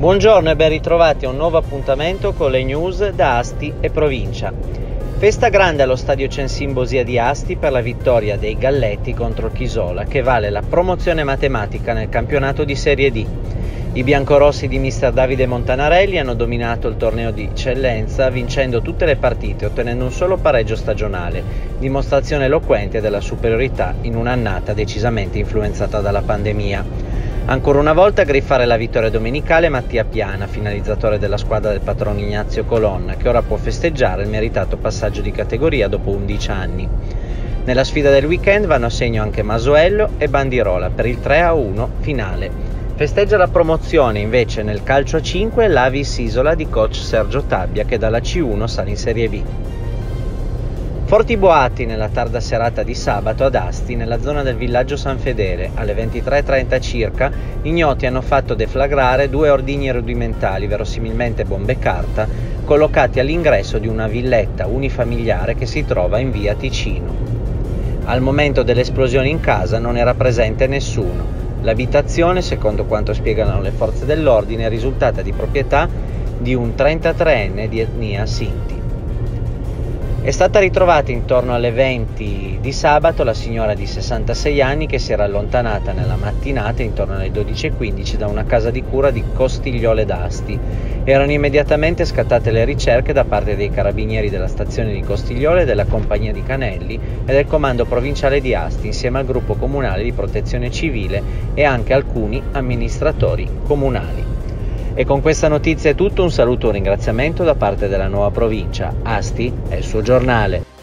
Buongiorno e ben ritrovati a un nuovo appuntamento con le news da Asti e provincia. Festa grande allo stadio Censimbosia di Asti per la vittoria dei Galletti contro Chisola che vale la promozione matematica nel campionato di Serie D. I biancorossi di mister Davide Montanarelli hanno dominato il torneo di eccellenza vincendo tutte le partite ottenendo un solo pareggio stagionale, dimostrazione eloquente della superiorità in un'annata decisamente influenzata dalla pandemia. Ancora una volta a griffare la vittoria domenicale Mattia Piana, finalizzatore della squadra del patrono Ignazio Colonna, che ora può festeggiare il meritato passaggio di categoria dopo 11 anni. Nella sfida del weekend vanno a segno anche Masuello e Bandirola per il 3-1 finale. Festeggia la promozione invece nel calcio a 5 l'Avis Isola di coach Sergio Tabbia che dalla C1 sale in Serie B. Forti boati nella tarda serata di sabato ad Asti, nella zona del villaggio San Fedele. Alle 23.30 circa, ignoti hanno fatto deflagrare due ordigni rudimentali, verosimilmente bombe carta, collocati all'ingresso di una villetta unifamiliare che si trova in via Ticino. Al momento dell'esplosione in casa non era presente nessuno. L'abitazione, secondo quanto spiegano le forze dell'ordine, è risultata di proprietà di un 33enne di etnia Sinti. È stata ritrovata intorno alle 20 di sabato la signora di 66 anni che si era allontanata nella mattinata intorno alle 12.15 da una casa di cura di Costigliole d'Asti. Erano immediatamente scattate le ricerche da parte dei carabinieri della stazione di Costigliole, della compagnia di Canelli e del comando provinciale di Asti insieme al gruppo comunale di protezione civile e anche alcuni amministratori comunali. E con questa notizia è tutto, un saluto e un ringraziamento da parte della nuova provincia. Asti è il suo giornale.